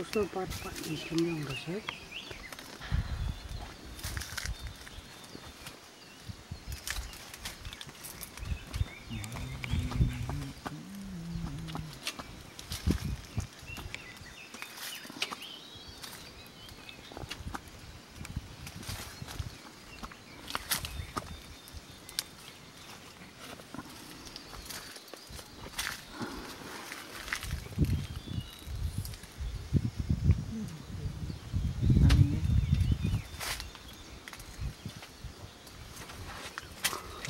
కోసం పాటు ఇష్టంగా ఉండదు సార్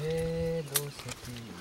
Velocity.